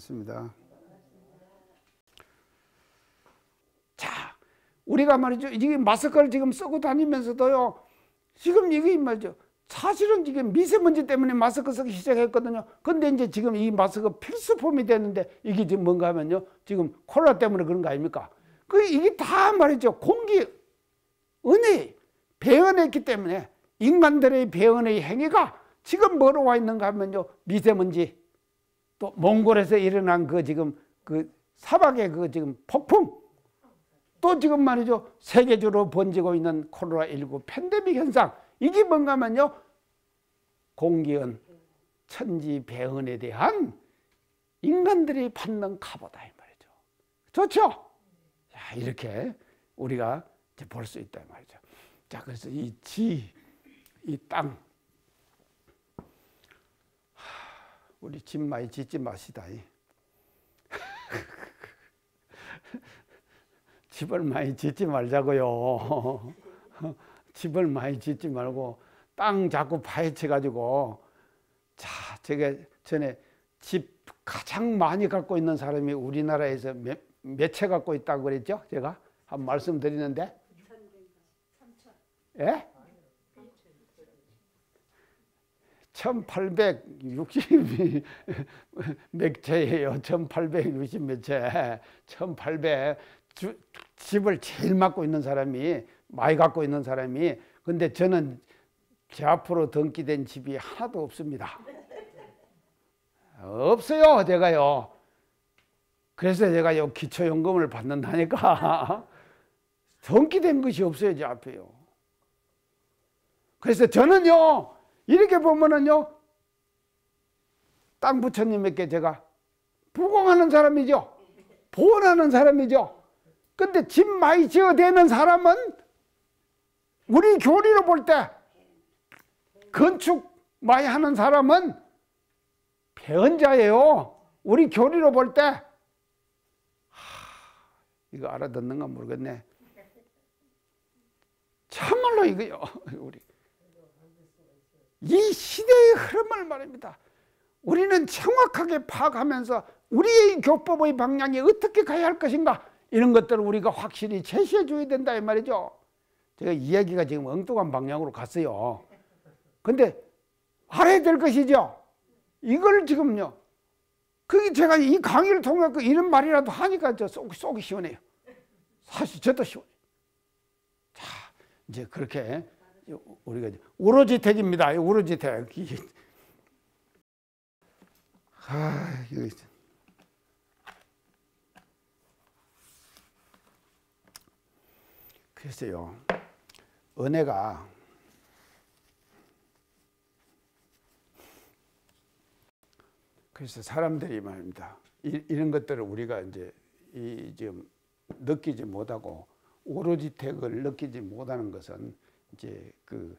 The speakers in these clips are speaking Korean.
반갑습니다. 자, 우리가 말이죠. 이게 마스크를 지금 쓰고 다니면서도요. 지금 이게 말이죠. 사실은 지금 미세먼지 때문에 마스크 쓰기 시작했거든요. 근데 이제 지금 이 마스크 필수품이 됐는데 이게 지금 뭔가 하면요. 지금 코로나 때문에 그런 거 아닙니까? 그 이게 다 말이죠. 공기 은혜 배은했기 때문에 인간들의 배은의 행위가 지금 뭐로 와 있는가 하면요. 미세먼지 또 몽골에서 일어난 그 지금 그 사막의 그 지금 폭풍 또 지금 말이죠. 세계적으로 번지고 있는 코로나 19 팬데믹 현상 이게 뭔가 하면요. 공기은 천지 배은에 대한 인간들이 받는 카보다 이 말이죠. 좋죠? 자, 이렇게 우리가 볼 수 있다 말이죠. 자, 그래서 이 지, 이 땅, 우리 집 많이 짓지 마시다. 집을 많이 짓지 말자고요. 집을 많이 짓지 말고 땅 자꾸 파헤쳐 가지고 자, 제가 전에 집 가장 많이 갖고 있는 사람이 우리나라에서 몇, 몇 채 갖고 있다고 그랬죠? 제가 한 말씀 드리는데. 예? 1860 몇 채예요. 1860 몇 채. 1800 주, 집을 제일 맡고 있는 사람이 많이 갖고 있는 사람이 근데 저는 제 앞으로 등기된 집이 하나도 없습니다. 없어요, 제가요. 그래서 제가 요 기초연금을 받는다니까. 등기된 것이 없어요, 제 앞에요. 그래서 저는요, 이렇게 보면은요, 땅 부처님에게 제가 부공하는 사람이죠. 보원하는 사람이죠. 근데 집 많이 지어대는 사람은 우리 교리로 볼 때 건축 많이 하는 사람은 배언자예요. 우리 교리로 볼 때 이거 알아듣는가 모르겠네. 참말로 이거요. 우리 이 시대의 흐름을 말입니다. 우리는 정확하게 파악하면서 우리의 교법의 방향이 어떻게 가야 할 것인가 이런 것들을 우리가 확실히 제시해 줘야 된다 이 말이죠. 제가 이야기가 지금 엉뚱한 방향으로 갔어요. 근데 알아야 될 것이죠. 이걸 지금요. 그게 제가 이 강의를 통해 이런 말이라도 하니까 저 속, 속이 시원해요. 사실 저도 시원해요. 자, 이제 그렇게 우리가 우로지 택입니다. 우로지 택. 아, 이거 그래서요, 은혜가 그래서 사람들이 말입니다. 이, 런 것들을 우리가 이제 이 지금 느끼지 못하고 오로지 택을 느끼지 못하는 것은 이제 그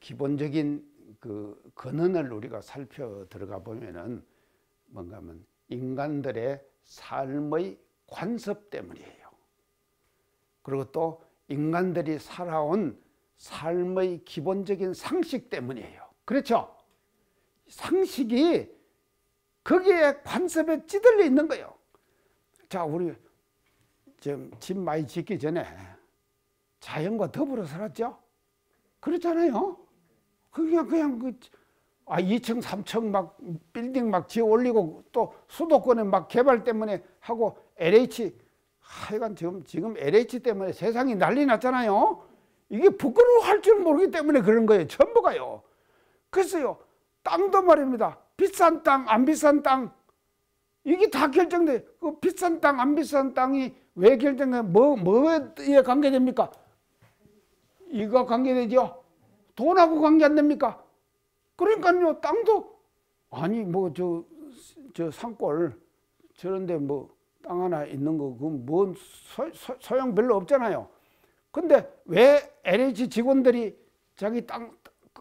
기본적인 그 근원을 우리가 살펴 들어가 보면은 뭔가 하면 인간들의 삶의 관습 때문이에요. 그리고 또 인간들이 살아온 삶의 기본적인 상식 때문이에요. 그렇죠? 상식이 거기에 관습에 찌들려 있는 거예요. 자, 우리 지금 집 많이 짓기 전에 자연과 더불어 살았죠? 그렇잖아요? 그냥, 그냥 그, 아, 2층, 3층 막 빌딩 막 지어 올리고 또 수도권에 막 개발 때문에 하고 LH 하여간 지금, 지금 LH 때문에 세상이 난리 났잖아요. 이게 부끄러워할 줄 모르기 때문에 그런 거예요. 전부가요. 그래서요, 땅도 말입니다. 비싼 땅, 안 비싼 땅, 이게 다 결정돼. 그 비싼 땅, 안 비싼 땅이 왜 결정돼? 뭐, 뭐에 관계됩니까? 이거 관계되죠? 돈하고 관계 안 됩니까? 그러니까요, 땅도, 아니, 뭐, 저, 저 산골, 저런데 뭐, 땅 하나 있는 거, 그건 뭔 소, 소, 소 용 별로 없잖아요. 근데 왜 LH 직원들이 자기 땅,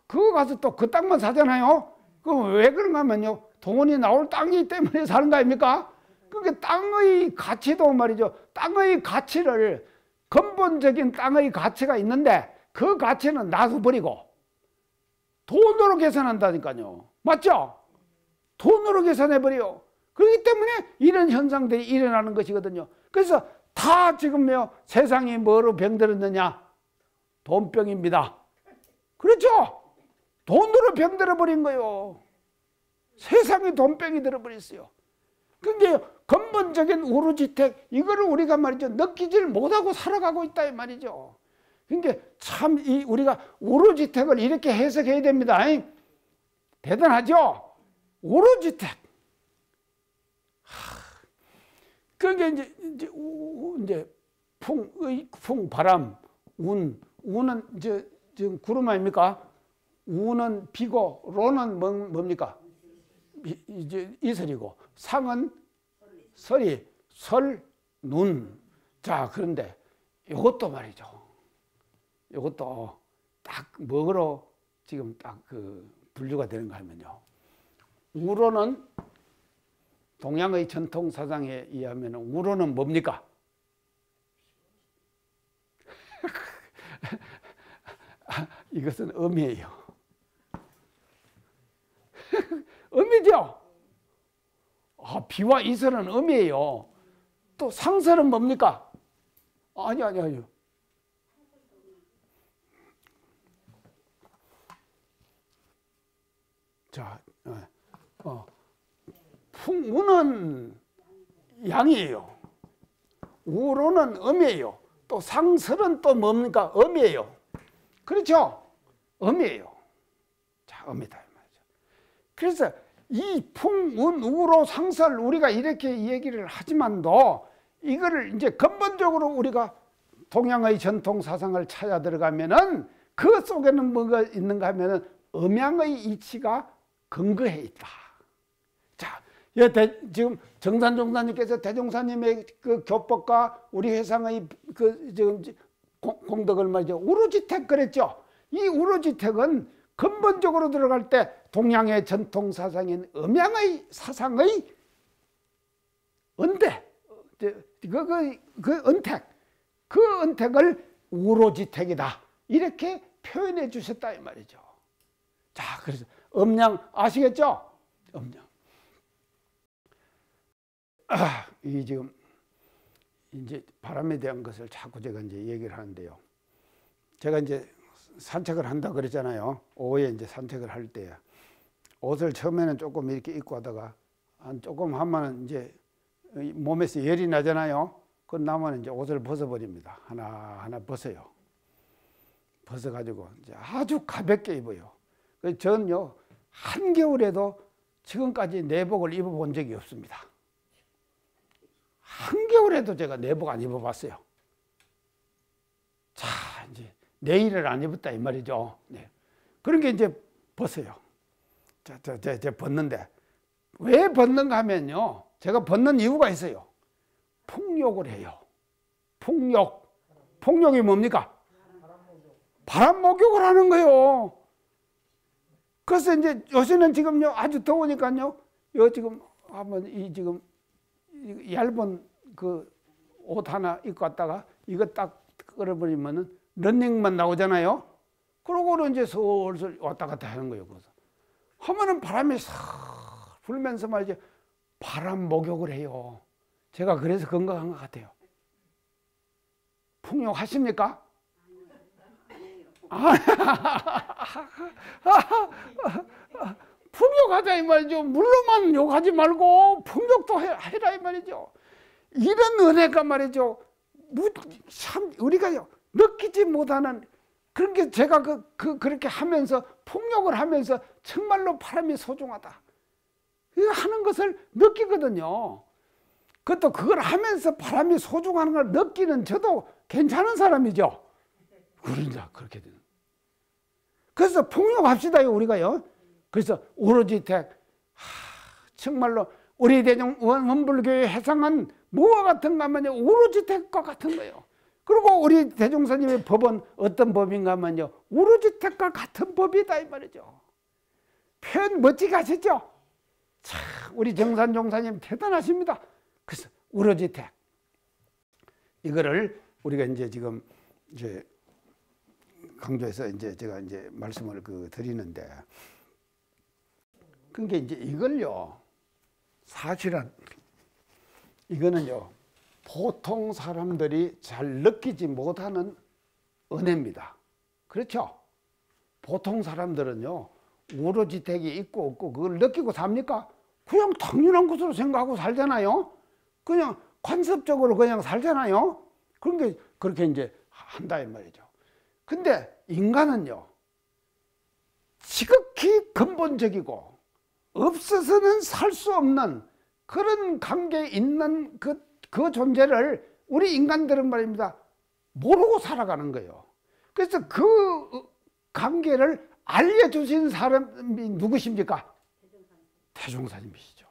그거 가서 또 그 땅만 사잖아요? 그럼 왜 그런가 하면요. 돈이 나올 땅이기 때문에 사는 거 아닙니까? 그게 땅의 가치도 말이죠. 땅의 가치를, 근본적인 땅의 가치가 있는데 그 가치는 놔둬버리고 돈으로 계산한다니까요. 맞죠? 돈으로 계산해버려. 그렇기 때문에 이런 현상들이 일어나는 것이거든요. 그래서 다 지금요 세상이 뭐로 병들었느냐? 돈병입니다. 그렇죠? 돈으로 병들어 버린 거요. 세상이 돈병이 들어버렸어요. 근데 근본적인 우루지택 이거를 우리가 말이죠 느끼지를 못하고 살아가고 있다 이 말이죠. 그러니까 참 이 우리가 우루지택을 이렇게 해석해야 됩니다. 대단하죠? 우루지택. 그게 이제 이제, 이제 풍, 풍, 바람, 운, 운은 이제 지금 구름 아닙니까? 우는 비고 로는 뭐, 뭡니까? 이제 이슬이고 상은 설이 설, 눈. 자 그런데 이것도 말이죠. 이것도 딱 뭐로 지금 딱 그 분류가 되는가 하면요. 우로는 동양의 전통 사상에 의하면 우로는 뭡니까? 이것은 음이에요. 음이죠? 아, 비와 이설은 음이에요. 또 상설은 뭡니까? 아니, 아니, 아니요. 자, 어, 어. 풍우는 양이에요. 우로는 음이에요. 또 상설은 또 뭡니까? 음이에요. 그렇죠? 음이에요. 자, 음이다. 그래서 이 풍운 우로 상설 우리가 이렇게 얘기를 하지만도 이거를 이제 근본적으로 우리가 동양의 전통 사상을 찾아 들어가면은 그 속에는 뭐가 있는가 하면은 음양의 이치가 근거해 있다. 자, 대, 지금 정산 종사님께서 대종사님의 그 교법과 우리 회상의 그 지금 공덕을 말이죠. 우루지택 그랬죠. 이 우루지택은 근본적으로 들어갈 때 동양의 전통 사상인 음양의 사상의 은대, 그, 그, 그 은택, 그 은택을 우로지택이다. 이렇게 표현해 주셨다 이 말이죠. 자, 그래서 음양 아시겠죠? 음양. 아, 이 지금 이제 바람에 대한 것을 자꾸 제가 이제 얘기를 하는데요. 제가 이제 산책을 한다 그랬잖아요. 오후에 이제 산책을 할 때 옷을 처음에는 조금 이렇게 입고 하다가 한 조금 하면은 이제 몸에서 열이 나잖아요. 그 나면 이제 옷을 벗어버립니다. 하나 하나 벗어요. 벗어가지고 이제 아주 가볍게 입어요. 저는요 한겨울에도 지금까지 내복을 입어본 적이 없습니다. 한겨울에도 제가 내복 안 입어봤어요. 자 이제 내일을 안 입었다 이 말이죠. 네. 그런 게 이제 벗어요. 자, 자, 자, 자 벗는데 왜 벗는가 하면요. 제가 벗는 이유가 있어요. 폭력을 해요. 폭력. 폭력이 뭡니까? 바람 목욕을 하는 거예요. 그래서 이제 요새는 지금요 아주 더우니까요. 요 지금 한번 이 지금 얇은 그 옷 하나 입고 왔다가 이거 딱 끌어버리면은 런닝만 나오잖아요. 그러고는 이제 슬슬 왔다 갔다 하는 거예요. 그래서 하면은 바람이 싹 불면서 말이죠. 바람 목욕을 해요. 제가 그래서 건강한 것 같아요. 풍욕하십니까? 아, 풍욕하자 이 말이죠. 물로만 욕하지 말고 풍욕도 해라 이 말이죠. 이런 은혜가 말이죠. 참 우리가요. 느끼지 못하는 그런 게 제가 그, 그, 그렇게 하면서 폭력을 하면서 정말로 바람이 소중하다. 이거 하는 것을 느끼거든요. 그것도 그걸 하면서 바람이 소중한 걸 느끼는 저도 괜찮은 사람이죠. 그러자 그렇게 되는. 그래서 폭력합시다요 우리가요. 그래서 오로지 택 하, 정말로 우리 대중 원불교의 해상은 뭐와 같은가 하면 오로지 택과 같은 거예요. 그리고 우리 대종사님의 법은 어떤 법인가 하면요. 우르주택과 같은 법이다 이 말이죠. 표현 멋지게 하셨죠? 참 우리 정산 종사님 대단하십니다. 그래서 우르주택 이거를 우리가 이제 지금 이제 강조해서 이제 제가 이제 말씀을 그 드리는데 그게 이제 이걸요 사실은 이거는요 보통 사람들이 잘 느끼지 못하는 은혜입니다. 그렇죠? 보통 사람들은요 우로지택이 있고 없고 그걸 느끼고 삽니까? 그냥 당연한 것으로 생각하고 살잖아요. 그냥 관습적으로 그냥 살잖아요. 그런 게 그렇게 이제 한다 이 말이죠. 근데 인간은요 지극히 근본적이고 없어서는 살 수 없는 그런 관계에 있는 그, 그 존재를 우리 인간들은 말입니다. 모르고 살아가는 거예요. 그래서 그 관계를 알려주신 사람이 누구십니까? 대종사님이시죠.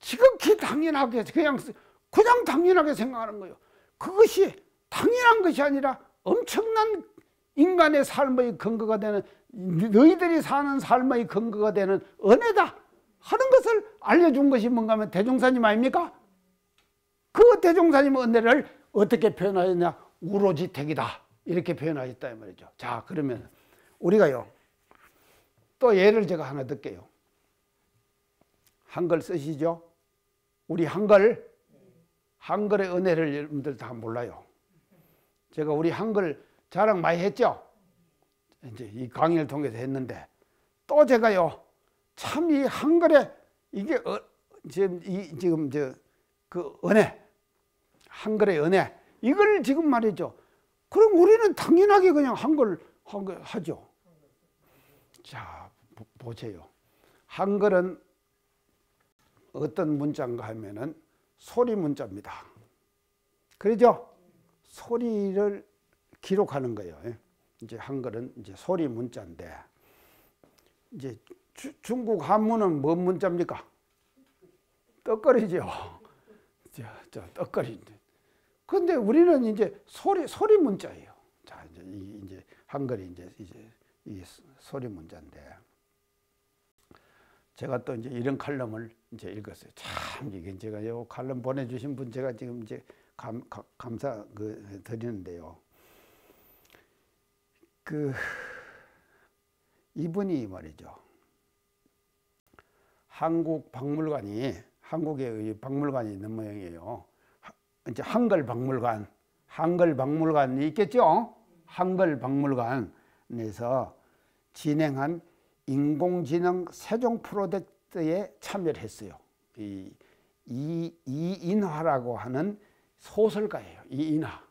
지극히 당연하게 그냥 그냥 당연하게 생각하는 거예요. 그것이 당연한 것이 아니라 엄청난 인간의 삶의 근거가 되는 너희들이 사는 삶의 근거가 되는 은혜다 하는 것을 알려준 것이 뭔가 하면 대종사님 아닙니까? 그 대종사님 은혜를 어떻게 표현하였냐? 우로지 택이다. 이렇게 표현하셨다 이 말이죠. 자 그러면 우리가요 또 예를 제가 하나 듣게요. 한글 쓰시죠? 우리 한글 한글의 은혜를 여러분들 다 몰라요 제가 우리 한글 자랑 많이 했죠 이제 이 강의를 통해서 했는데 또 제가요 참 이 한글에 이게 어, 지금 이 지금 저 그 은혜 한글의 은혜 이걸 지금 말이죠. 그럼 우리는 당연하게 그냥 한글 한글 하죠. 자 보세요. 한글은 어떤 문자인가 하면은 소리 문자입니다. 그러죠? 소리를 기록하는 거예요. 이제 한글은 이제 소리 문자인데 이제 주, 중국 한문은 뭔 문자입니까? 떡거리죠. 자, 자 떡거리. 근데 우리는 이제 소리 소리 문자예요. 자 이제 이 이제 한글이 이제 이제 이 소리 문자인데 제가 또 이제 이런 칼럼을 이제 읽었어요. 참 이게 제가 요 칼럼 보내주신 분 제가 지금 이제 감, 감 사 그 드리는데요. 그 이분이 말이죠. 한국 박물관이 한국의 박물관이 있는 모양이에요. 이제 한글 박물관, 한글 박물관이 있겠죠? 한글 박물관에서 진행한 인공지능 세종 프로젝트에 참여를 했어요. 이, 이, 이인화라고 하는 소설가예요. 이인화.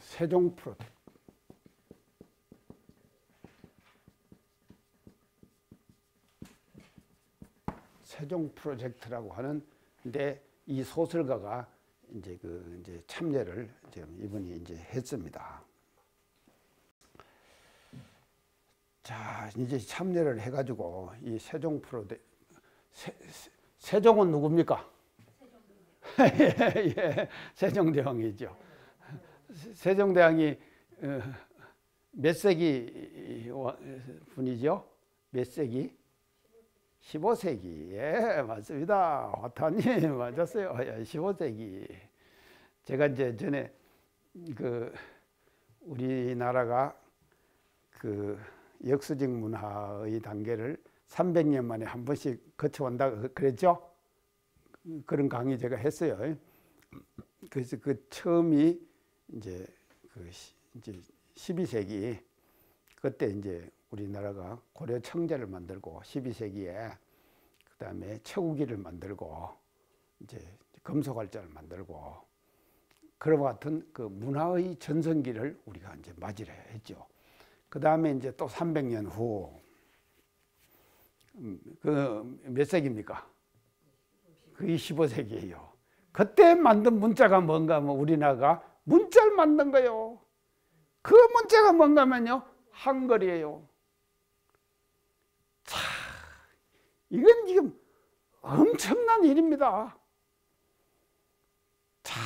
세종 프로젝트. 세종 프로젝트라고 하는데 이 소설가가 이제 그 이제 참여를 지금 이분이 이제 했습니다. 자, 이제 참여를 해가지고 이 세종 프로젝트 세, 종은 누굽니까? 예, 세종대왕이죠. 세종대왕이 어, 몇 세기 분이죠? 몇 세기? 15세기. 예, 맞습니다. 화타님 맞았어요. 15세기. 제가 이제 전에 그 우리나라가 그 역수직 문화의 단계를 300년 만에 한 번씩 거쳐온다 그랬죠? 그런 강의 제가 했어요. 그래서 그 처음이 이제 그 이제 12세기 그때 이제 우리나라가 고려 청제를 만들고 12세기에 그 다음에 최우기를 만들고 이제 금속활자를 만들고 그런 같은 그 문화의 전성기를 우리가 이제 맞이를 했죠. 그 다음에 이제 또 300년 후, 음, 그몇 세기입니까? 그게 15세기예요. 그때 만든 문자가 뭔가 뭐 우리나라가 문자를 만든 거예요. 그 문자가 뭔가면요. 한글이에요. 자, 이건 지금 엄청난 일입니다. 자,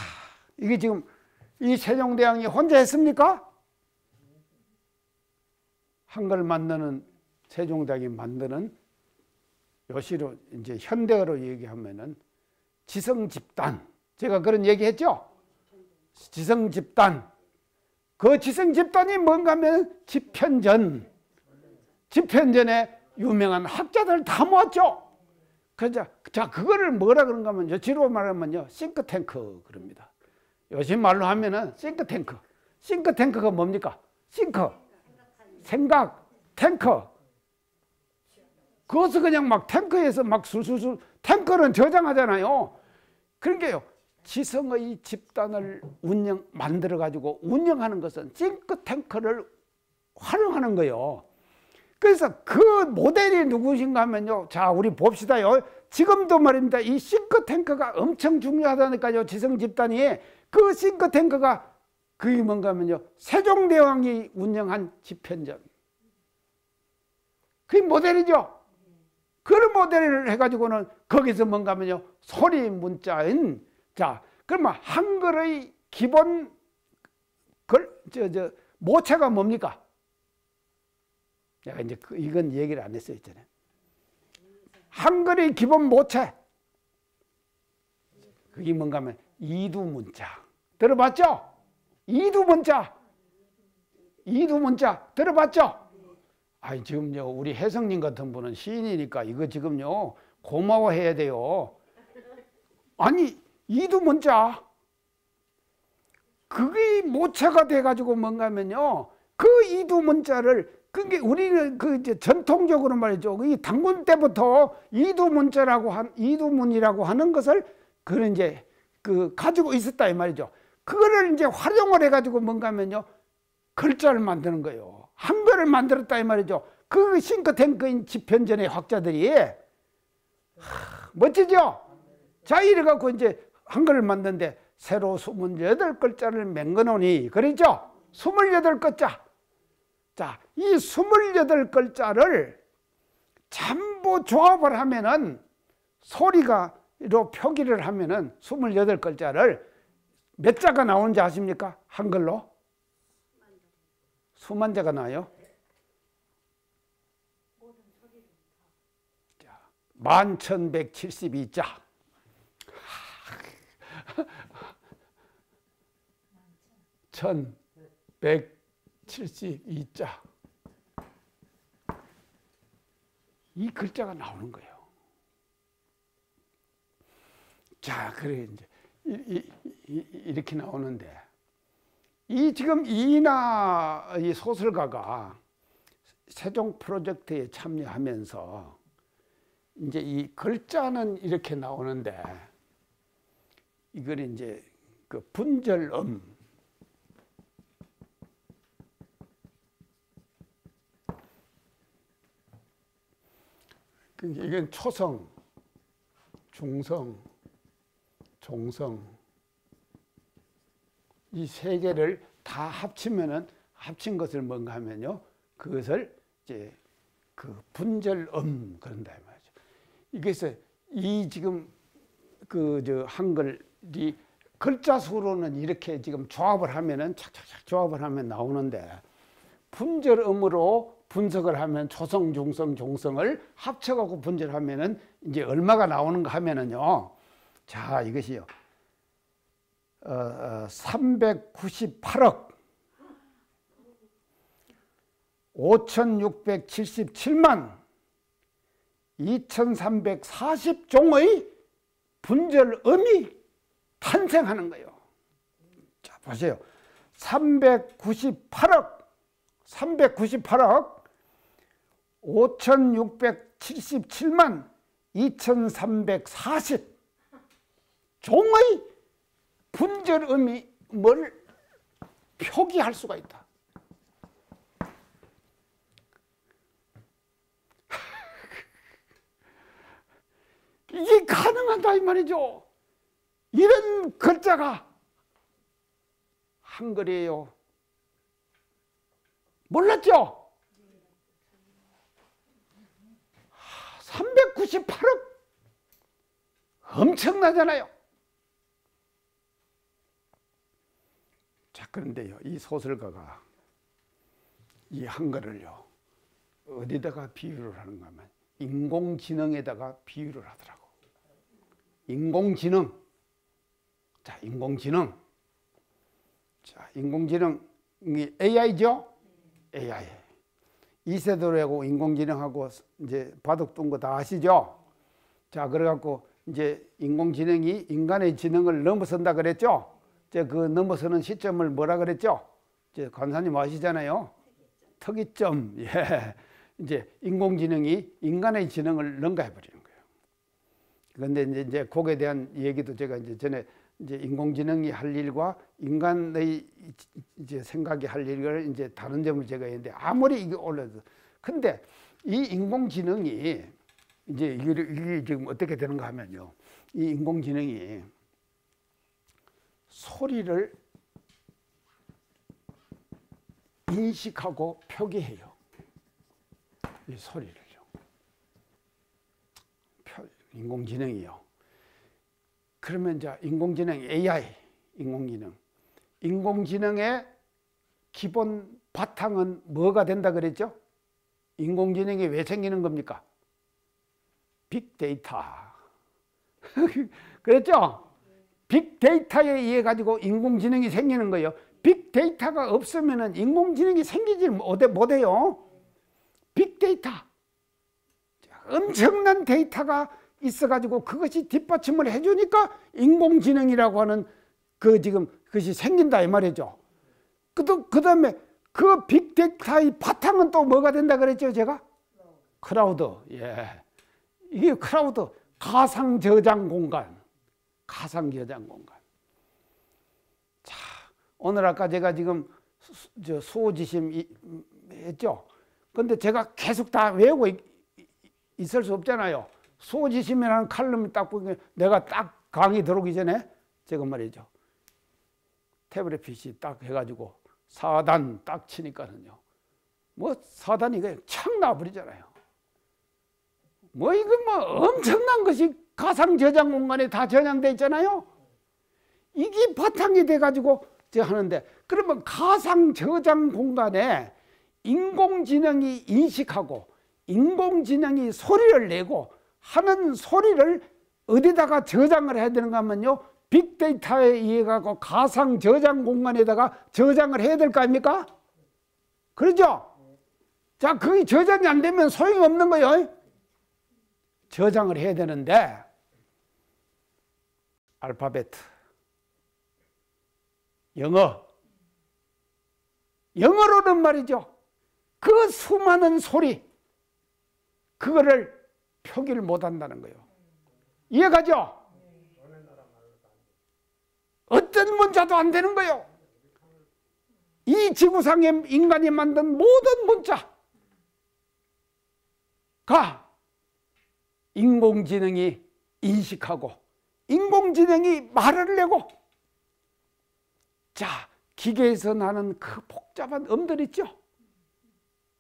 이게 지금 이 세종대왕이 혼자 했습니까? 한글 만드는 세종대학이 만드는 요시로 이제 현대어로 얘기하면은 지성 집단 제가 그런 얘기했죠. 지성 집단 그 지성 집단이 뭔가 하면 집현전 집현전에 유명한 학자들 다 모았죠. 그자 자 그거를 뭐라 그런가 하면요. 지로 말하면요. 싱크탱크 그럽니다. 요즘 말로 하면은 싱크탱크. 싱크탱크가 뭡니까? 싱크. 생각. 탱커. 그것을 그냥 막 탱크에서 막 술술술 탱크는 저장하잖아요. 그러니까요. 지성의 집단을 운영 만들어 가지고 운영하는 것은 싱크탱크를 활용하는 거예요. 그래서 그 모델이 누구신가 하면요. 자, 우리 봅시다요. 지금도 말입니다. 이 싱크탱크가 엄청 중요하다니까요. 지성 집단이. 그 싱크탱크가 그게 뭔가 하면요. 세종대왕이 운영한 집현전. 그게 모델이죠. 그런 모델을 해가지고는 거기서 뭔가 하면요. 소리 문자인 자, 그러면 한글의 기본 걸, 저, 저, 모체가 뭡니까? 내가 이제 그, 이건 얘기를 안 했어요, 있잖아요. 한글의 기본 모체. 그게 뭔가 하면 이두문자. 들어봤죠? 이두문자. 이두문자. 들어봤죠? 아니, 지금요, 우리 혜성님 같은 분은 시인이니까 이거 지금요, 고마워해야 돼요. 아니, 이두문자. 그게 모체가 돼가지고 뭔가 하면요, 그 이두문자를 그게 우리는 그 이제 전통적으로 말이죠. 이 당군 때부터 이두문자라고 한 이두문이라고 하는 것을 그런 이제 그 가지고 있었다 이 말이죠. 그거를 이제 활용을 해가지고 뭔가면요 글자를 만드는 거예요. 한글을 만들었다 이 말이죠. 그 싱크탱크인 집현전의 학자들이 하, 멋지죠. 자 이래 갖고 이제 한글을 만드는데 새로 28글자를 맹거노니 그러죠. 28글자 자, 이 28글자를 전부 조합을 하면은 소리가로 표기를 하면은 28글자를 몇 자가 나오는지 아십니까? 한글로? 수만 자가 나요. 자, 만천백칠십이 자. 천백 72자. 이 글자가 나오는 거예요. 자, 그래, 이제, 이, 이, 이 렇게 나오는데, 이 지금 이나 이 소설가가 세종 프로젝트에 참여하면서 이제 이 글자는 이렇게 나오는데, 이걸 이제 그 분절음, 그러니까 이건 초성, 중성, 종성 이 세 개를 다 합치면은 합친 것을 뭔가 하면요. 그것을 이제 그 분절음 그런다 말이죠. 이게서 이 지금 그 저 한글이 글자 수로는 이렇게 지금 조합을 하면은 착착착 조합을 하면 나오는데 분절음으로 분석을 하면 초성, 중성, 종성을 합쳐갖고 분절하면은 이제 얼마가 나오는가 하면은요. 자, 이것이요. 어, 어, 398억 5,677만 2,340종의 분절음이 탄생하는 거예요. 자, 보세요. 398억 398억 5,677만 2,340 종의 분절음이 뭘 표기할 수가 있다. 이게 가능하다 이 말이죠. 이런 글자가 한글이에요. 몰랐죠? 398억 엄청나잖아요. 자 그런데요 이 소설가가 이 한글을요 어디다가 비유를 하는가 하면 인공지능에다가 비유를 하더라고. 인공지능. 자, 인공지능. 자, 인공지능이 AI죠? AI. 이세돌하고 인공지능하고 이제 바둑 둔 거 다 아시죠? 자, 그래갖고 이제 인공지능이 인간의 지능을 넘어선다 그랬죠? 이제 그 넘어서는 시점을 뭐라 그랬죠? 이제 관사님 아시잖아요. 특이점. 예. 이제 인공지능이 인간의 지능을 능가해 버리는 거예요. 그런데 이제, 이제 거기에 대한 얘기도 제가 이제 전에 이제 인공지능이 할 일과 인간의 이제 생각이 할 일을 이제 다른 점을 제가 했는데 아무리 이게 올라도 근데 이 인공지능이 이제 이게, 지금 어떻게 되는가 하면요. 이 인공지능이 소리를 인식하고 표기해요. 이 소리를요. 인공지능이요. 그러면 이제 인공지능 AI, 인공지능. 인공지능의 기본 바탕은 뭐가 된다 그랬죠? 인공지능이 왜 생기는 겁니까? 빅데이터. 그랬죠? 빅데이터에 의해 가지고 인공지능이 생기는 거예요. 빅데이터가 없으면 인공지능이 생기지 못해요. 빅데이터. 엄청난 데이터가 있어가지고 그것이 뒷받침을 해주니까 인공지능이라고 하는 그 지금 그것이 생긴다 이 말이죠. 그 다음에 그 빅데이터의 바탕은 또 뭐가 된다 그랬죠 제가? 크라우드. 예. 이게 크라우드. 가상 저장 공간. 가상 저장 공간. 자, 오늘 아까 제가 지금 수, 수오지심 했죠? 근데 제가 계속 다 외우고 있, 을수 없잖아요. 수오지심이라는 칼럼을 딱 보면 내가 딱 강의 들어오기 전에 제가 말이죠. 태블릿 PC 딱 해가지고 사단 딱 치니까는요. 뭐 사단이 그냥 착 나버리잖아요. 뭐 이거 뭐 엄청난 것이 가상 저장 공간에 다 저장돼 있잖아요. 이게 바탕이 돼가지고 하는데 그러면 가상 저장 공간에 인공지능이 인식하고 인공지능이 소리를 내고 하는 소리를 어디다가 저장을 해야 되는가 하면요. 빅데이터에 의해 가고 가상 저장 공간에다가 저장을 해야 될 거 아닙니까? 그러죠? 자, 그게 저장이 안 되면 소용이 없는 거예요. 저장을 해야 되는데 알파벳 영어 영어로는 말이죠. 그 수많은 소리 그거를 표기를 못 한다는 거예요. 이해가죠? 어떤 문자도 안 되는 거예요. 이 지구상에 인간이 만든 모든 문자가 인공지능이 인식하고 인공지능이 말을 내고 자 기계에서 나는 그 복잡한 음들 있죠.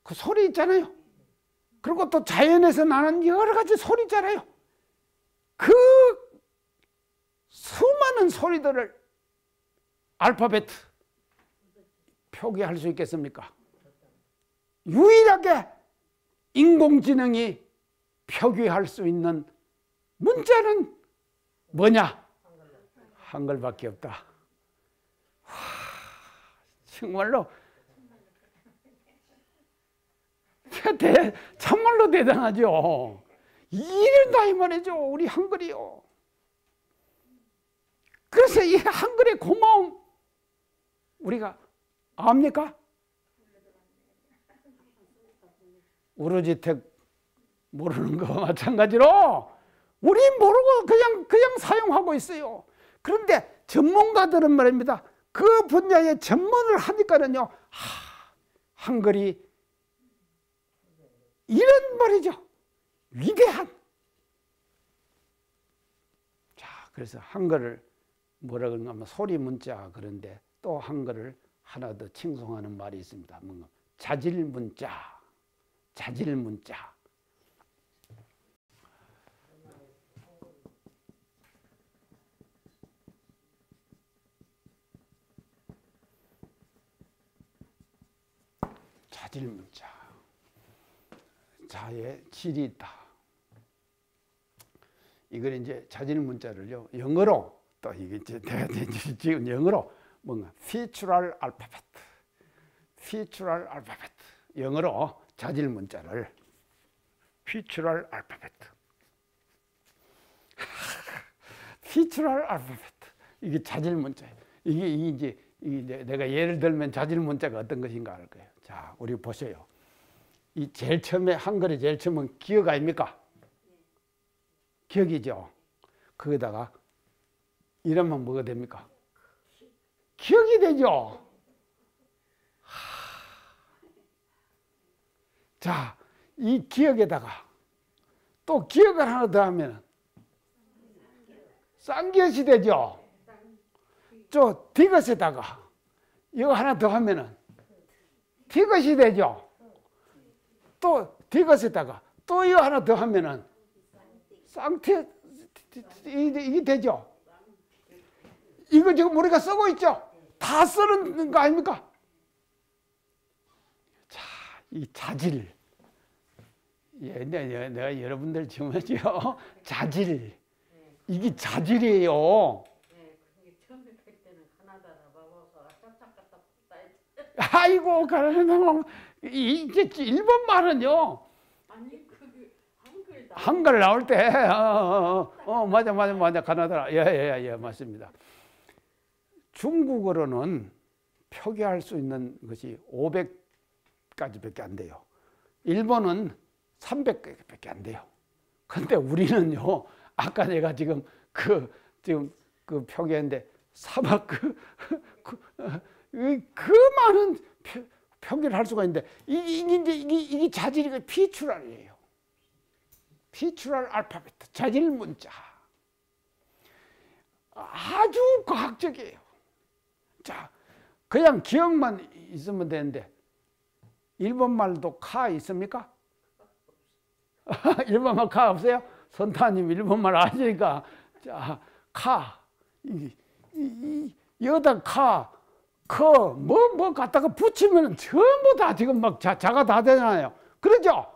그 소리 있잖아요. 그리고 또 자연에서 나는 여러 가지 소리 있잖아요. 그 수많은 소리들을 알파벳 표기할 수 있겠습니까? 유일하게 인공지능이 표기할 수 있는 문자는 뭐냐? 한글밖에 없다. 와, 정말로 대, 참말로 대단하죠. 이런다 이 말이죠. 우리 한글이요. 그래서 이 한글의 고마움 우리가 압니까? 우르지택 모르는 거 마찬가지로 우리 모르고 그냥 그냥 사용하고 있어요. 그런데 전문가들은 말입니다. 그 분야의 전문을 하니까는요. 하, 한글이 이런 말이죠. 위대한. 자, 그래서 한글을 뭐라 그런가 하면 소리 문자 그런데 또 한글을 하나 더 칭송하는 말이 있습니다. 뭔가 자질 문자. 자질 문자. 자질 문자. 자의 질이 있다. 이걸 이제 자질 문자를요 영어로 또 이게 이제 지금 영어로 뭔가 featural alphabet, featural alphabet 영어로 자질 문자를 featural alphabet, featural alphabet 이게 자질 문자 이게 이제 내가 예를 들면 자질 문자가 어떤 것인가 할 거예요. 자, 우리 보세요. 이 제일 처음에 한글에 제일 처음은 기억 아닙니까? 기억이죠. 거기다가 이러면 뭐가 됩니까? 기억이 되죠. 자, 이 기억에다가 또 기억을 하나 더 하면 쌍기엇이 되죠. 저 디귿에다가 이거 하나 더 하면은 디귿이 되죠. 또 디귿에다가 또 이거 하나 더 하면은 쌍티 이게 되죠. 이거 지금 우리가 쓰고 있죠. 다 쓰는 거 아닙니까? 자, 이 자질. 예, 내가, 내가 여러분들 지금요 자질. 이게 자질이에요. 아이고, 가라는 이제 일본 말은요. 아니 그게 한글 나올 때, 어, 어, 어, 어, 맞아, 맞아, 맞아, 가나다라. 예, 예, 예, 맞습니다. 중국어로는 표기할 수 있는 것이 500까지밖에 안 돼요. 일본은 300까지밖에 안 돼요. 근데 우리는요, 아까 내가 지금 그, 지금 그 표기했는데, 사막 그, 그, 그 많은 표, 표기를 할 수가 있는데, 이게 이제 이게, 이게 자질이 피추랄이에요. 피추랄 알파벳, 자질 문자. 아주 과학적이에요. 자, 그냥 기억만 있으면 되는데, 일본말도 카 있습니까? 일본말 카 없어요? 선타님 일본말 아시니까, 자, 카. 이, 이, 이, 여기다 카, 커, 뭐, 뭐 갖다가 붙이면 전부 다 지금 막 자, 자가 다 되잖아요. 그러죠?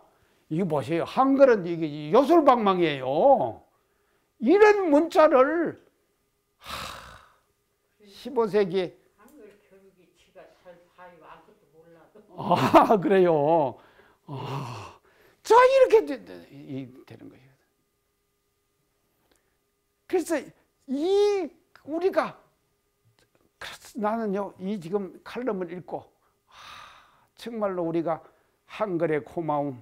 이거 보세요. 한글은 이게 요술방망이에요. 이런 문자를, 하, 15세기 한글 교육이 지가 잘 봐요 아무것도 몰라도 아 그래요. 아, 자 이렇게 되, 되, 되는 거예요. 그래서 이 우리가 나는요 이 지금 칼럼을 읽고 아, 정말로 우리가 한글의 고마움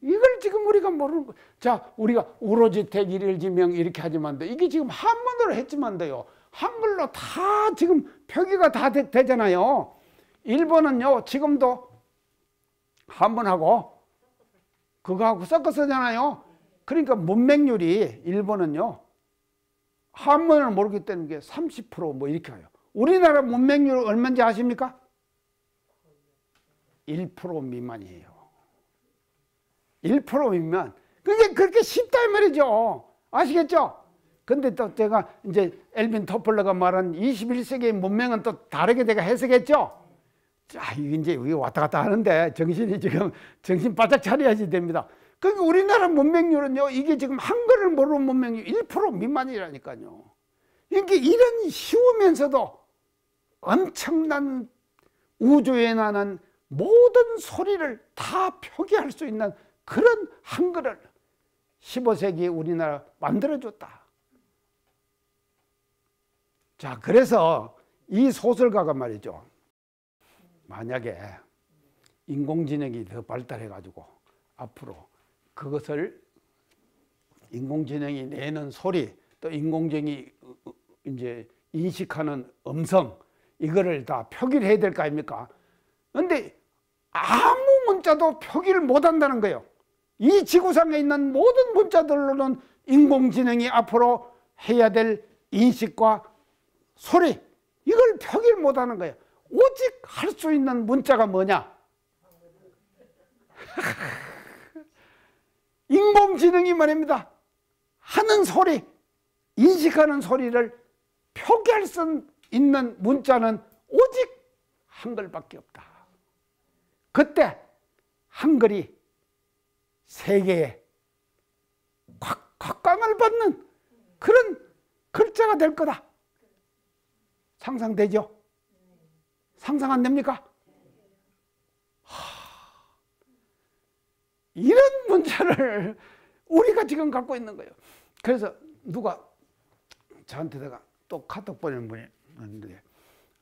이걸 지금 우리가 모르는 거. 자 우리가 오로지 택일일지명 이렇게 하지만도 이게 지금 한문으로 했지만도요 한글로 다 지금 표기가 다 되, 되잖아요. 일본은요 지금도 한문하고 그거하고 섞어 쓰잖아요. 그러니까 문맹률이 일본은요 한문을 모르기 때문에 30%뭐 이렇게 가요. 우리나라 문맹률 얼마인지 아십니까? 1% 미만이에요. 1% 미만. 그게 그렇게 쉽다 이 말이죠. 아시겠죠? 근데 또 제가 이제 엘빈 토플러가 말한 21세기의 문명은 또 다르게 내가 해석했죠? 자, 이제 여기 왔다 갔다 하는데 정신이 지금 정신 바짝 차려야지 됩니다. 그러니까 우리나라 문맹률은요, 이게 지금 한글을 모르는 문맹률 1% 미만이라니까요. 이게 이런 쉬우면서도 엄청난 우주에 나는 모든 소리를 다 표기할 수 있는 그런 한글을 15세기 우리나라 만들어줬다. 자, 그래서 이 소설가가 말이죠. 만약에 인공지능이 더 발달해가지고 앞으로 그것을 인공지능이 내는 소리 또 인공지능이 이제 인식하는 음성 이거를 다 표기를 해야 될 거 아닙니까? 근데 아무 문자도 표기를 못 한다는 거예요. 이 지구상에 있는 모든 문자들로는 인공지능이 앞으로 해야 될 인식과 소리 이걸 표기를 못 하는 거예요. 오직 할 수 있는 문자가 뭐냐? 인공지능이 말입니다. 하는 소리, 인식하는 소리를 표기할 수 있는 문자는 오직 한글밖에 없다. 그때 한글이 세계에 곽, 곽광을 받는 그런 글자가 될 거다. 상상되죠? 상상 안 됩니까? 이런 문제를 우리가 지금 갖고 있는 거예요. 그래서 누가 저한테다가 또 카톡 보내는 분이 있는데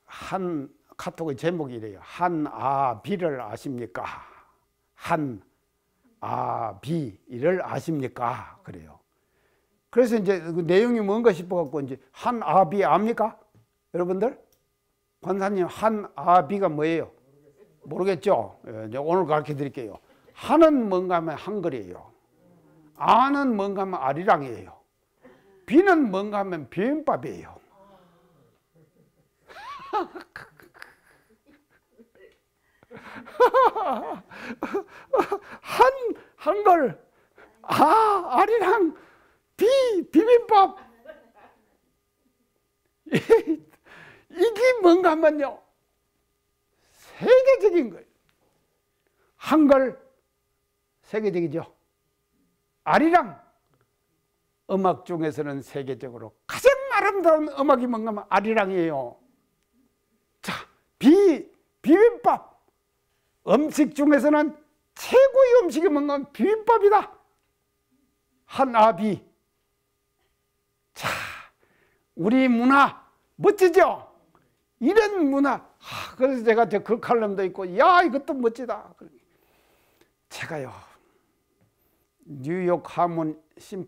한 카톡의 제목이 이래요. 한아비를 아십니까? 한아비를 아십니까? 그래요. 그래서 이제 그 내용이 뭔가 싶어갖고 이제 한아비 압니까? 여러분들? 권사님 한아비가 뭐예요? 모르겠죠? 예, 오늘 가르쳐 드릴게요. 한은 뭔가 하면 한글이에요. 아는 뭔가 하면 아리랑이에요. 비는 뭔가 하면 비빔밥이에요. 한, 한글, 아, 아리랑, 비, 비빔밥. 이게 뭔가 하면요. 세계적인 거예요. 한글, 세계적이죠. 아리랑, 음악 중에서는 세계적으로 가장 아름다운 음악이 뭔가 하면 아리랑이에요. 자, 비, 비빔밥. 음식 중에서는 최고의 음식이 뭔가 비빔밥이다. 한 아비. 자, 우리 문화 멋지죠? 이런 문화. 하, 그래서 제가 저그 칼럼도 있고, 야, 이것도 멋지다. 제가요, 뉴욕 하몬 심,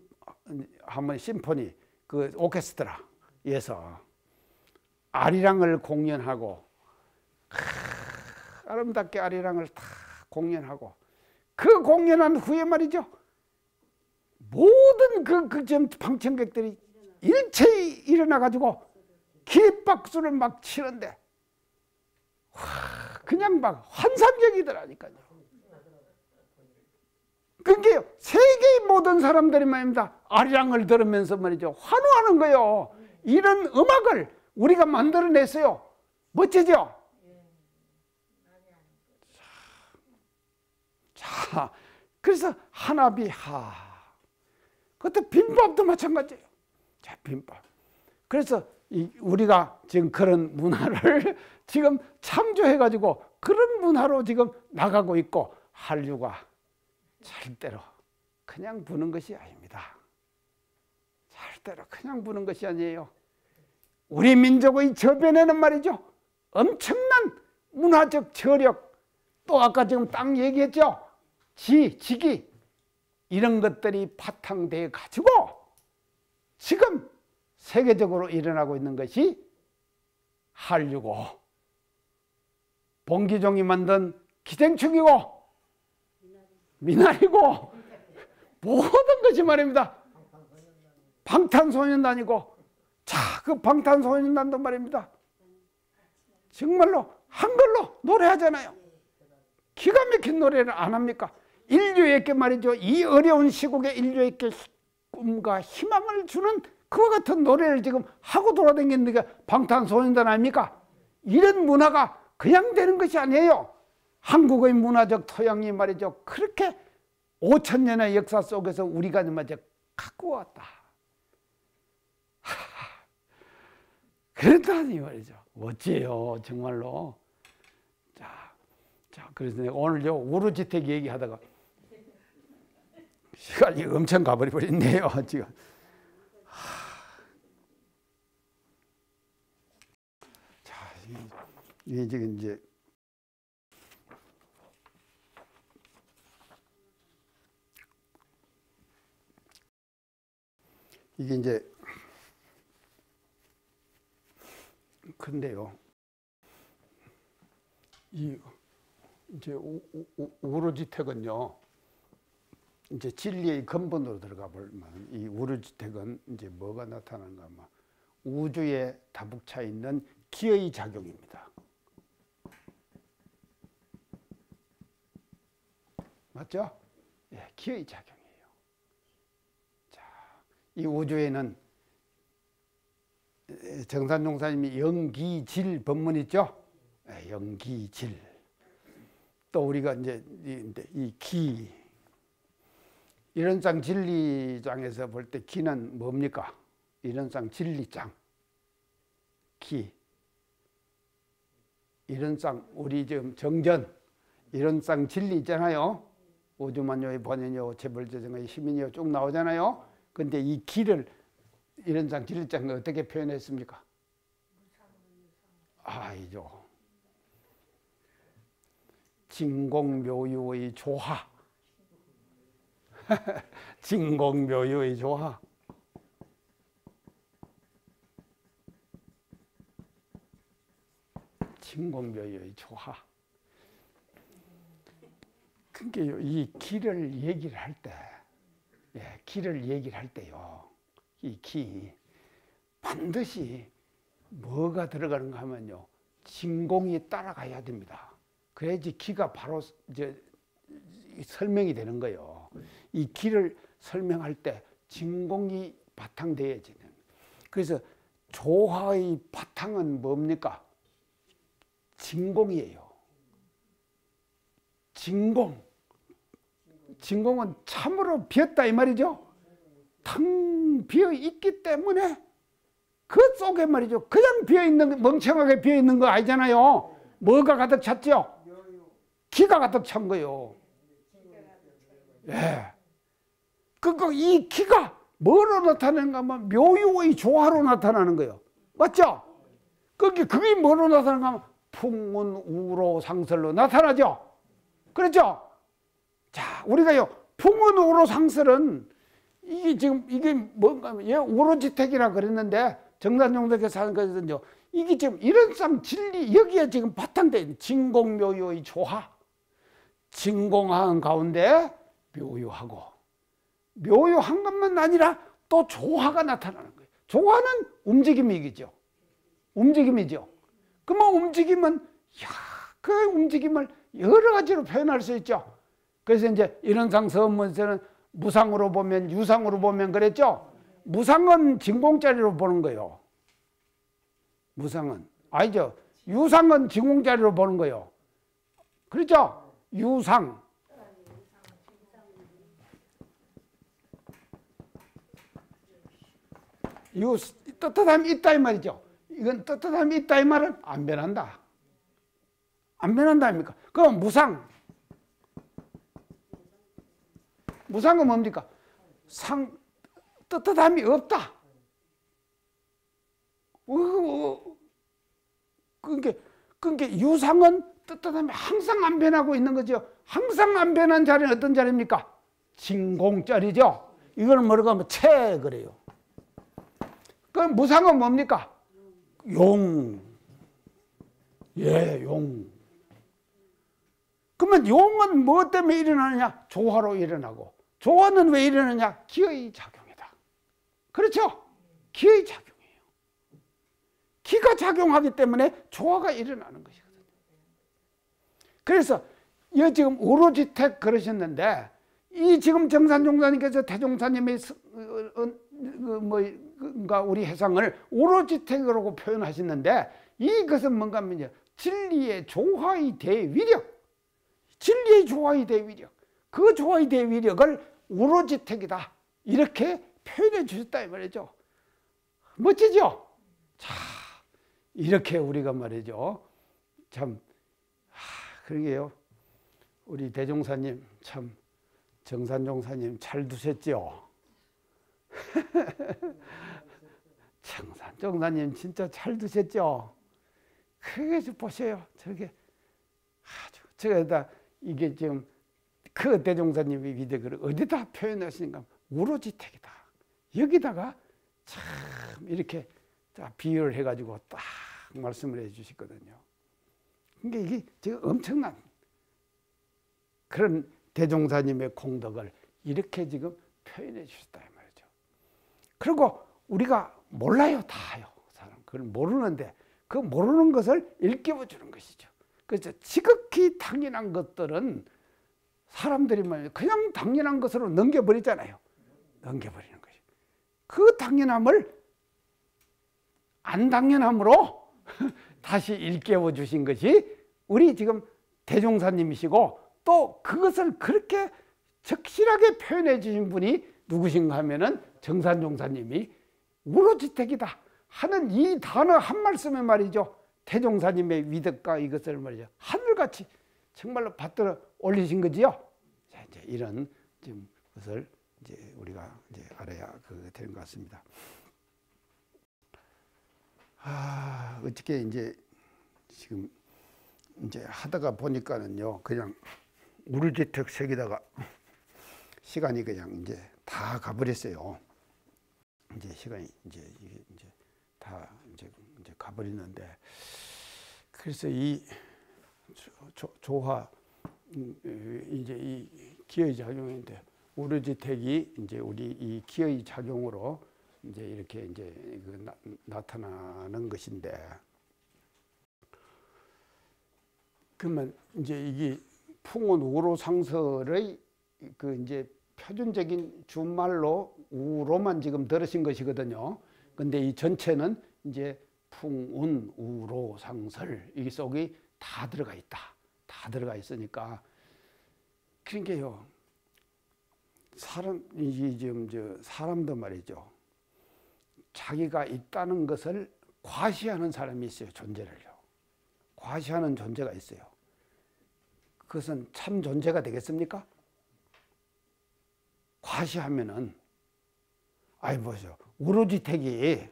하몬 심포니 그 오케스트라에서 아리랑을 공연하고, 아름답게 아리랑을 다 공연하고 그 공연한 후에 말이죠. 모든 그, 그 방청객들이 일체히 일어나 가지고 기립박수를 막 치는데 와, 그냥 막 환상적이더라니까요. 그게 세계의 모든 사람들이 말입니다. 아리랑을 들으면서 말이죠. 환호하는 거예요. 이런 음악을 우리가 만들어냈어요. 멋지죠? 자, 그래서 하나비 하. 그것도 빈밥도 마찬가지예요. 자, 빈밥. 그래서 우리가 지금 그런 문화를 지금 창조해가지고 그런 문화로 지금 나가고 있고 한류가 절대로 그냥 부는 것이 아닙니다. 절대로 그냥 부는 것이 아니에요. 우리 민족의 저변에는 말이죠. 엄청난 문화적 저력 또 아까 지금 딱 얘기했죠. 지, 직이 이런 것들이 바탕되어 가지고 지금 세계적으로 일어나고 있는 것이 한류고 봉기종이 만든 기생충이고 미나리고 모든 것이 말입니다. 방탄소년단이고 자, 그 방탄소년단도 말입니다. 정말로 한글로 노래하잖아요. 기가 막힌 노래를 안 합니까? 인류에게 말이죠. 이 어려운 시국에 인류에게 꿈과 희망을 주는 그와 같은 노래를 지금 하고 돌아다니는 게 방탄소년단 아닙니까? 이런 문화가 그냥 되는 것이 아니에요. 한국의 문화적 토양이 말이죠. 그렇게 5천 년의 역사 속에서 우리가 말이죠. 갖고 왔다. 그렇다니 말이죠. 멋지요 정말로. 자, 자, 그래서 오늘요, 우르지택 얘기하다가 시간이 엄청 가버리버렸네요, 지금. 자, 이게 지금 이제 이게 이제 근데요. 이 이제 우르지택은요. 이제 진리의 근본으로 들어가 보면 이 우르주택은 이제 뭐가 나타나는가 하면 우주에 다북차 있는 기의 작용입니다. 맞죠? 예, 기의 작용이에요. 자, 이 우주에는 정산 용사님이 영기질 법문 있죠? 예, 영기질. 또 우리가 이제 이 기, 이런상 진리장에서 볼 때 기는 뭡니까? 이런상 진리장. 기. 이런상 우리 지금 정전 이런상 진리 있잖아요. 우주만요의 번연요 재벌재정의 시민이요 쭉 나오잖아요. 근데 이 기를 이런상 진리장 어떻게 표현했습니까? 아이죠. 진공묘유의 조화. 진공묘유의 조화. 진공묘유의 조화. 그러니까 이 길을 얘기를 할 때, 예, 길을 얘기를 할 때요, 이 기, 반드시 뭐가 들어가는가 하면요, 진공이 따라가야 됩니다. 그래야지 기가 바로 이제 설명이 되는 거예요. 이 기를 설명할 때 진공이 바탕돼야지. 그래서 조화의 바탕은 뭡니까? 진공이에요. 진공. 진공은 참으로 비었다 이 말이죠. 텅 비어 있기 때문에 그 속에 말이죠. 그냥 비어 있는 멍청하게 비어 있는 거 아니잖아요. 뭐가 가득 찼죠? 기가 가득 찬 거요. 예. 그러니까 이 기가 뭐로 나타나는가 하면 묘유의 조화로 나타나는 거예요. 맞죠? 그게 그게 뭐로 나타나는가 하면 풍운 우로 상설로 나타나죠. 그렇죠? 자, 우리가요 풍운 우로 상설은 이게 지금 이게 뭔가 예, 우로지택이라 그랬는데 정산용덕에서 하는 거거든요. 이게 지금 이런상 진리 여기에 지금 바탕돼 진공묘유의 조화 진공한 가운데 묘유하고 묘유한 것만 아니라 또 조화가 나타나는 거예요. 조화는 움직임이죠. 움직임이죠. 그러면 움직임은 야, 그 움직임을 여러 가지로 표현할 수 있죠. 그래서 이제 이런상 서문에서는 무상으로 보면 유상으로 보면 그랬죠. 무상은 진공자리로 보는 거예요. 무상은 아니죠. 유상은 진공자리로 보는 거예요. 그렇죠? 유상. 유 떳떳함이 있다 이 말이죠. 이건 떳떳함이 있다 이 말은 안 변한다. 안 변한다 아닙니까? 그럼 무상. 무상은 뭡니까? 상 떳떳함이 없다. 그게 그게 유상은 떳떳함이 항상 안 변하고 있는 거죠. 항상 안 변한 자리는 어떤 자리입니까? 진공자리죠. 이거는 뭐라고 하면 채 그래요. 그럼 무상은 뭡니까? 용. 예, 용. 그러면 용은 뭐 때문에 일어나느냐? 조화로 일어나고. 조화는 왜 일어나냐? 기의 작용이다. 그렇죠? 기의 작용이에요. 기가 작용하기 때문에 조화가 일어나는 것이거든요. 그래서 이 지금 오로지 택 그러셨는데 이 지금 정산종사님께서 태종사님의 어, 어, 그 뭐가 우리 해상을 오로지택이라고 표현하셨는데 이것은 뭔가 하면요 진리의 조화의 대위력. 진리의 조화의 대위력. 그 조화의 대위력을 오로지 택이다. 이렇게 표현해 주셨다 이 말이죠. 멋지죠? 자 이렇게 우리가 말이죠. 참 그러게요. 우리 대종사님 참 정산종사님 잘 두셨죠? 정산종사님 진짜 잘 두셨죠? 그게 보세요. 저게 아주 저기다 이게 지금 그 대종사님의 위대글 어디다 표현하시는가? 우로지택이다. 여기다가 참 이렇게 비유를 해가지고 딱 말씀을 해주시거든요. 그러니까 이게 지금 엄청난 그런 대종사님의 공덕을 이렇게 지금 표현해 주셨다. 그리고 우리가 몰라요 다요 사람 그걸 모르는데 그 모르는 것을 일깨워 주는 것이죠. 그래서 지극히 당연한 것들은 사람들이 말 그냥 당연한 것으로 넘겨버리잖아요. 넘겨버리는 것이. 그 당연함을 안 당연함으로 다시 일깨워 주신 것이 우리 지금 대종사님이시고 또 그것을 그렇게 적실하게 표현해 주신 분이 누구신가 하면은 정산 종사님이 우로지택이다 하는 이 단어 한 말씀에 말이죠. 태종사님의 위덕과 이것을 말이죠. 하늘같이 정말로 받들어 올리신 거지요. 자, 이제 이런 좀 것을 이제 우리가 이제 알아야 그 되는 것 같습니다. 아, 어떻게 이제 지금 이제 하다가 보니까는요, 그냥 우르지택 색에다가 시간이 그냥 이제 다 가버렸어요. 이제 시간이 이제 이게 이제 다 이제 이제 가버리는데 그래서 이 조, 조화 음, 이제 이 기의 작용인데 우르지택이 이제 우리 이 기의 작용으로 이제 이렇게 이제 그 나, 나타나는 것인데 그러면 이제 이게 풍운 우로상설의 그 이제 표준적인 준말로 우로만 지금 들으신 것이거든요. 근데 이 전체는 이제 풍운 우로 상설 이 속이 다 들어가 있다. 다 들어가 있으니까 그러니까요. 사람 이 지금 저 사람도 말이죠. 자기가 있다는 것을 과시하는 사람이 있어요. 존재를요. 과시하는 존재가 있어요. 그것은 참 존재가 되겠습니까? 과시하면은 아이 보세요. 우로지택이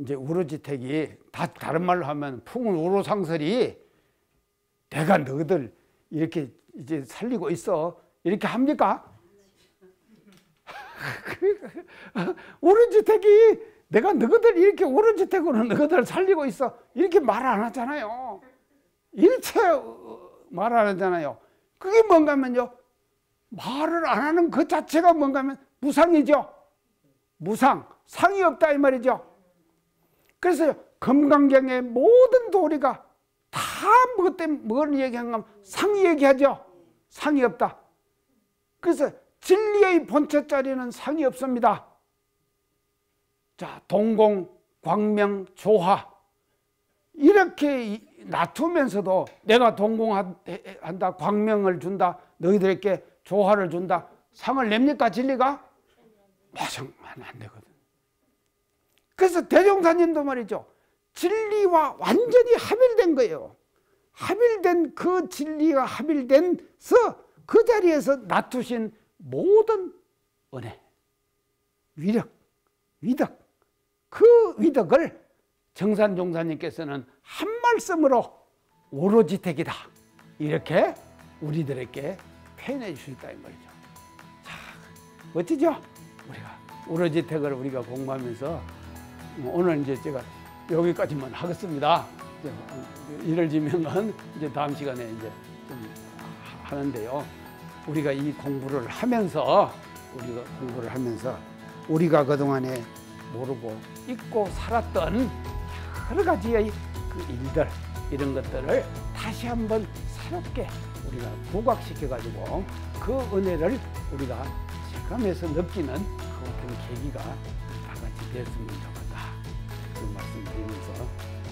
이제 우로지택이 다 다른 말로 하면 풍운 우로상설이 내가 너희들 이렇게 이제 살리고 있어 이렇게 합니까? 우르지택이 내가 너희들 이렇게 우르지택으로 너희들 살리고 있어 이렇게 말 안 하잖아요. 일체 말 안 하잖아요. 그게 뭔가 하면요. 말을 안 하는 그 자체가 뭔가 하면 무상이죠. 무상. 상이 없다 이 말이죠. 그래서 금강경의 모든 도리가 다 무엇 때문에 뭘 얘기하면 상이 얘기하죠. 상이 없다. 그래서 진리의 본체 자리는 상이 없습니다. 자, 동공, 광명, 조화 이렇게 놔두면서도 내가 동공한다, 광명을 준다, 너희들에게 조화를 준다, 상을 냅니까 진리가? 마상 안 되거든. 그래서 대종사님도 말이죠. 진리와 완전히 합일된 거예요. 합일된 그 진리가 합일된서 그 자리에서 놔두신 모든 은혜, 위력, 위덕, 그 위덕을 정산 종사님께서는 한 말씀으로 오로지 택이다. 이렇게 우리들에게 표현해 주셨다 이 말이죠. 자, 멋지죠? 우리가 오로지 택을 우리가 공부하면서 오늘 이제 제가 여기까지만 하겠습니다. 이를 지면은 이제 다음 시간에 이제 좀 하는데요. 우리가 이 공부를 하면서 우리가 공부를 하면서 우리가 그동안에 모르고 잊고 살았던 여러 가지의 그 일들 이런 것들을 다시 한번 새롭게 우리가 부각시켜 가지고 그 은혜를 우리가 체감해서 느끼는 그런 계기가 다 같이 됐으면 좋겠다. 그 말씀 드리면서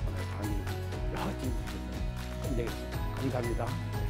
오늘 강의는 여기까지 끝내겠습니다. 감사합니다.